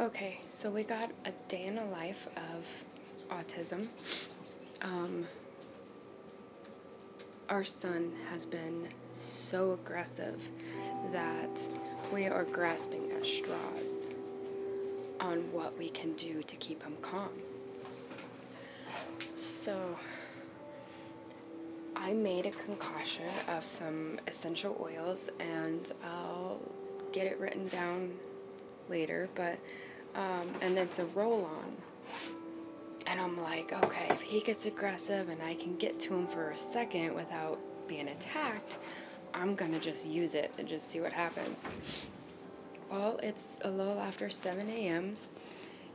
Okay, so we got a day in the life of autism. Um, our son has been so aggressive that we are grasping at straws on what we can do to keep him calm. So, I made a concoction of some essential oils and I'll get it written down later, but um, and it's a roll on. And I'm like, okay, if he gets aggressive and I can get to him for a second without being attacked, I'm gonna just use it and just see what happens. Well, it's a little after 7 a.m.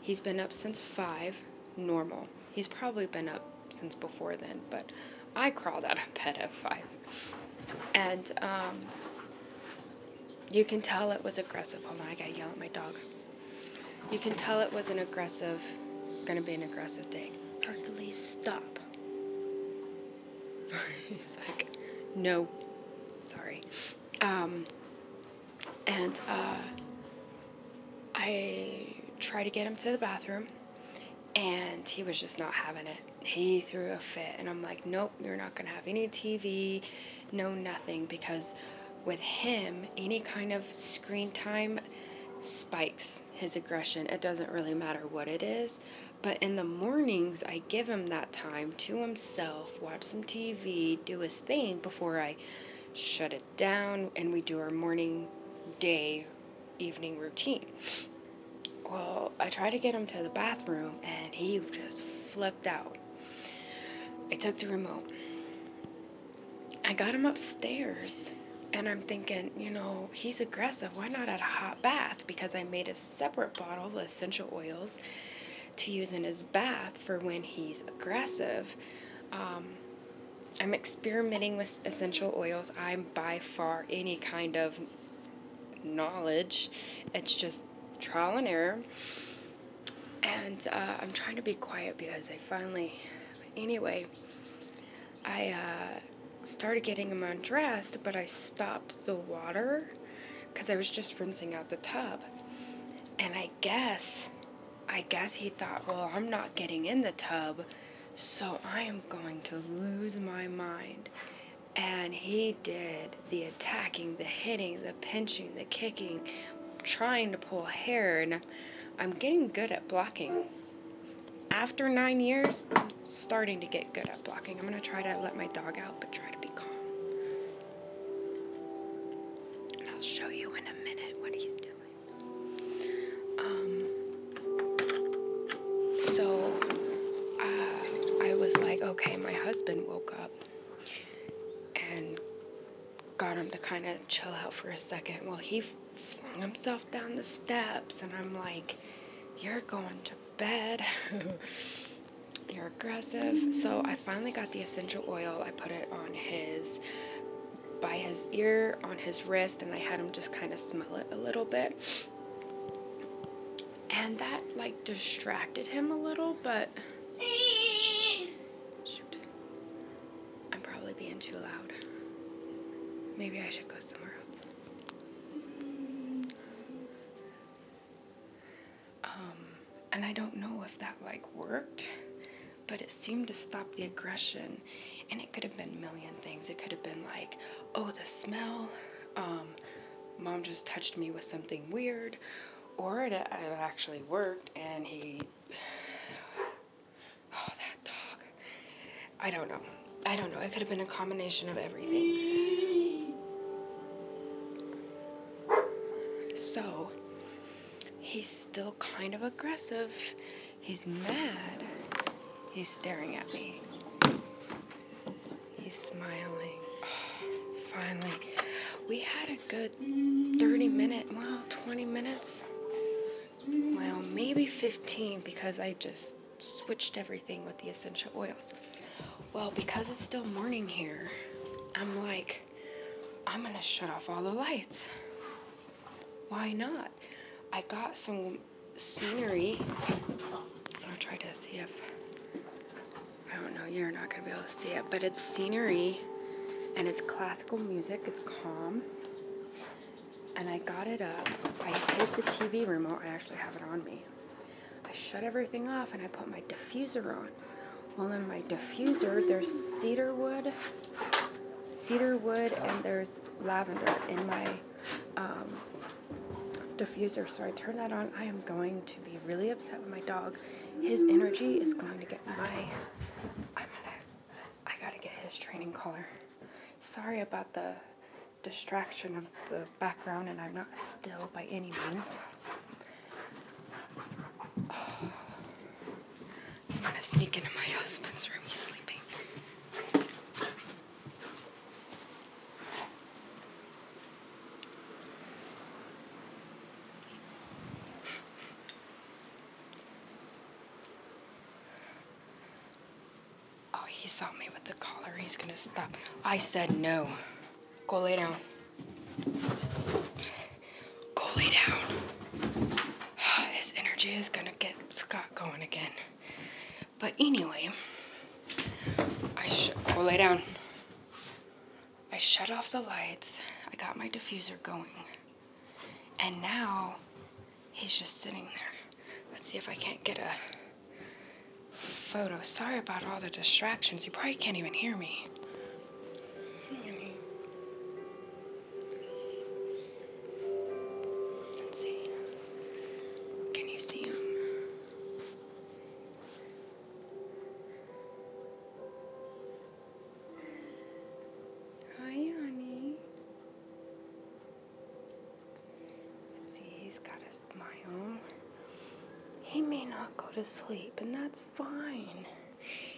He's been up since 5, normal. He's probably been up since before then, but I crawled out of bed at 5. And um, you can tell it was aggressive. Hold on, I gotta yell at my dog. You can tell it was an aggressive, gonna be an aggressive day. Hercules, stop. He's like, no, sorry. Um, and uh, I tried to get him to the bathroom, and he was just not having it. He threw a fit, and I'm like, nope, you're not gonna have any TV, no nothing, because with him, any kind of screen time spikes his aggression. It doesn't really matter what it is. But in the mornings, I give him that time to himself, watch some TV, do his thing before I shut it down and we do our morning, day, evening routine. Well, I tried to get him to the bathroom and he just flipped out. I took the remote. I got him upstairs and I'm thinking, you know, he's aggressive. Why not at a hot bath? Because I made a separate bottle of essential oils to use in his bath for when he's aggressive. Um, I'm experimenting with essential oils. I'm by far any kind of knowledge. It's just trial and error. And uh, I'm trying to be quiet because I finally, anyway, I uh, started getting him undressed, but I stopped the water because I was just rinsing out the tub. And I guess, I guess he thought, well, I'm not getting in the tub, so I am going to lose my mind. And he did the attacking, the hitting, the pinching, the kicking, trying to pull hair, and I'm getting good at blocking after nine years, I'm starting to get good at blocking. I'm going to try to let my dog out, but try to be calm. And I'll show you in a minute what he's doing. Um, so uh, I was like, okay, my husband woke up and got him to kind of chill out for a second. Well, he flung himself down the steps, and I'm like, you're going to bed. You're aggressive. So I finally got the essential oil. I put it on his by his ear, on his wrist, and I had him just kind of smell it a little bit. And that like distracted him a little, but shoot. I'm probably being too loud. Maybe I should go somewhere else. and I don't know if that like worked, but it seemed to stop the aggression. And it could have been a million things. It could have been like, oh, the smell. Um, mom just touched me with something weird, or it, it actually worked, and he. Oh, that dog. I don't know. I don't know. It could have been a combination of everything. So, He's still kind of aggressive. He's mad. He's staring at me. He's smiling. Finally. We had a good 30 minute, well, 20 minutes. Well, maybe 15 because I just switched everything with the essential oils. Well, because it's still morning here, I'm like, I'm gonna shut off all the lights. Why not? I got some scenery. I'll try to see if, I don't know, you're not going to be able to see it, but it's scenery and it's classical music. It's calm. And I got it up. I hid the TV remote. I actually have it on me. I shut everything off and I put my diffuser on. Well, in my diffuser, there's cedar wood, cedar wood, and there's lavender in my um, diffuser. So I turn that on. I am going to be really upset with my dog. His energy is going to get my. I'm gonna. I gotta get his training collar. Sorry about the distraction of the background, and I'm not still by any means. Oh. I'm gonna sneak into my husband's room. He's sleeping. Oh, he saw me with the collar. He's gonna stop. I said no. Go lay down. Go lay down. His energy is gonna get Scott going again. But anyway, I should go lay down. I shut off the lights. I got my diffuser going. And now he's just sitting there. Let's see if I can't get a photo. Sorry about all the distractions. You probably can't even hear me. Not go to sleep, and that's fine.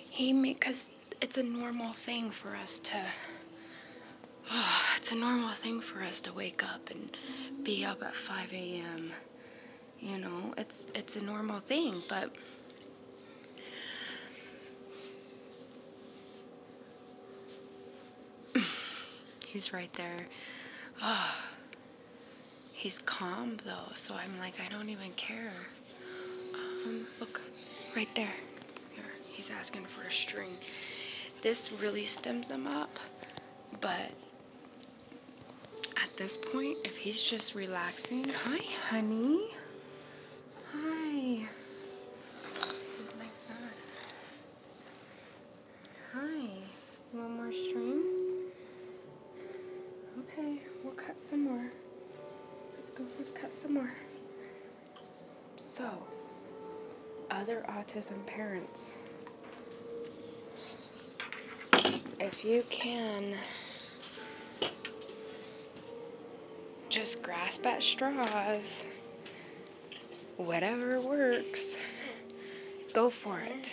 He because it's a normal thing for us to. Oh, it's a normal thing for us to wake up and be up at 5 a.m. You know, it's it's a normal thing, but he's right there. Oh, he's calm though, so I'm like, I don't even care. Um, look, right there. Here, he's asking for a string. This really stims him up, but at this point, if he's just relaxing, hi, honey. Hi. This is my son. Hi. You want more strings? Okay, we'll cut some more. Let's go, let's cut some more. So, other autism parents, if you can just grasp at straws, whatever works, go for it.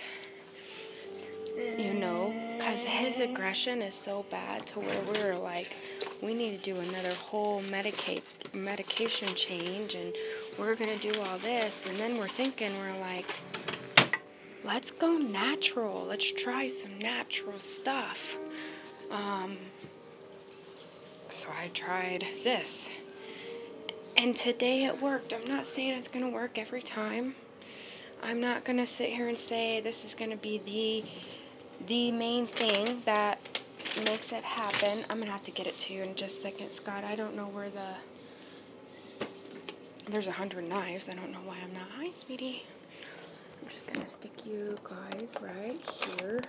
You know, because his aggression is so bad to where we're like, we need to do another whole medicate medication change and we're gonna do all this and then we're thinking we're like let's go natural. Let's try some natural stuff. Um, so i tried this. And today it worked. I'm not saying it's gonna work every time. I'm not gonna sit here and say this is gonna be the the main thing that makes it happen. I'm gonna have to get it to you in just a second, Scott. I don't know where the there's a hundred knives. I don't know why I'm not. Hi, sweetie. I'm just gonna stick you guys right here.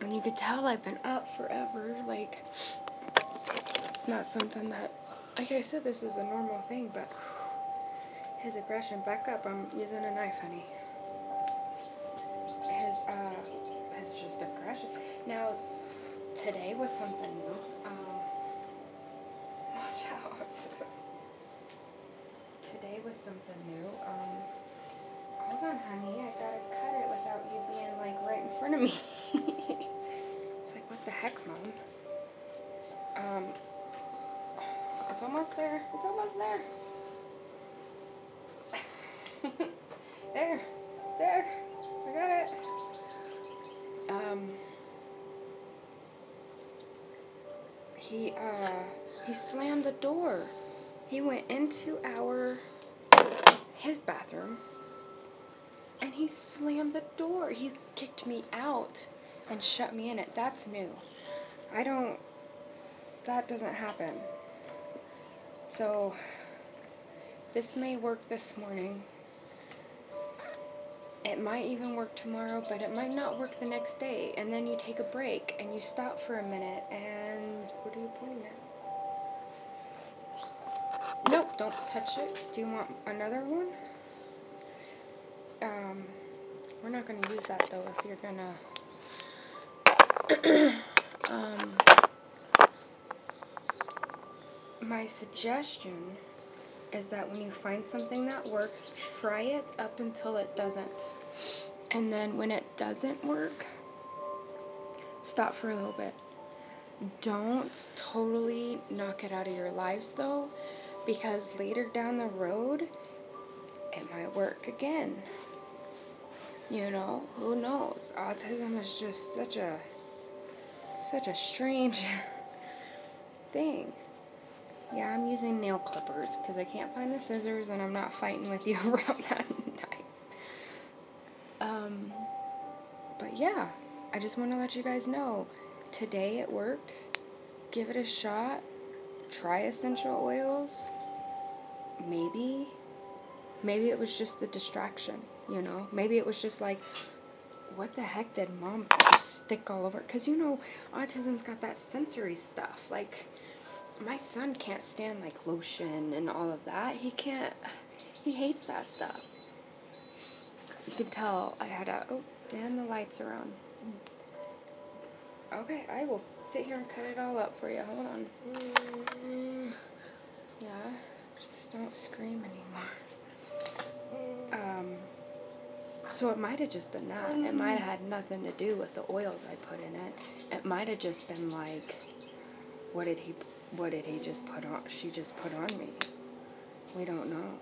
And you could tell I've been up forever. Like it's not something that, like I said, this is a normal thing. But his aggression. Back up. I'm using a knife, honey. His uh, his just aggression. Now, today was something new. Um, watch out. today was something new. Um, hold on, honey. I gotta cut it without you being like right in front of me. it's like, what the heck, mom? Um, it's almost there. It's almost there. there, there. I got it. Um. he uh he slammed the door. He went into our his bathroom and he slammed the door. He kicked me out and shut me in it. That's new. I don't that doesn't happen. So, this may work this morning. It might even work tomorrow, but it might not work the next day. And then you take a break and you stop for a minute and what are you pointing at? Don't touch it. Do you want another one? Um, we're not going to use that though if you're going to... um, my suggestion is that when you find something that works, try it up until it doesn't. And then when it doesn't work, stop for a little bit. Don't totally knock it out of your lives though, because later down the road, it might work again. You know, who knows? Autism is just such a such a strange thing. Yeah, I'm using nail clippers because I can't find the scissors and I'm not fighting with you around that night. Um, but yeah, I just want to let you guys know today it worked. Give it a shot. Try essential oils. Maybe. Maybe it was just the distraction, you know? Maybe it was just like, what the heck did mom just stick all over? Because, you know, autism's got that sensory stuff. Like, my son can't stand like lotion and all of that. He can't, he hates that stuff. You can tell I had a, oh, damn, the lights are on. Okay, I will sit here and cut it all up for you. Hold on. Yeah, just don't scream anymore. Um, so it might have just been that. It might have had nothing to do with the oils I put in it. It might have just been like, what did he what did he just put on? She just put on me. We don't know.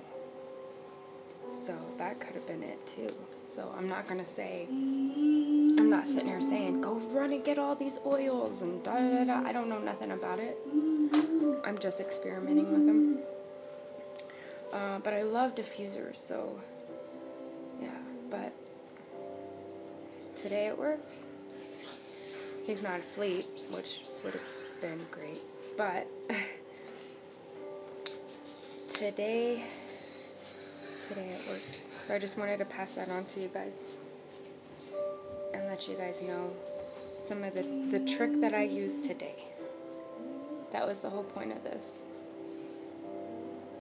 So that could have been it too. So I'm not gonna say. I'm not sitting here saying go run and get all these oils and da da da. I don't know nothing about it. I'm just experimenting with them. Uh, but I love diffusers, so yeah. But today it worked. He's not asleep, which would have been great. But today, today it worked. So I just wanted to pass that on to you guys and let you guys know some of the, the trick that I used today. That was the whole point of this.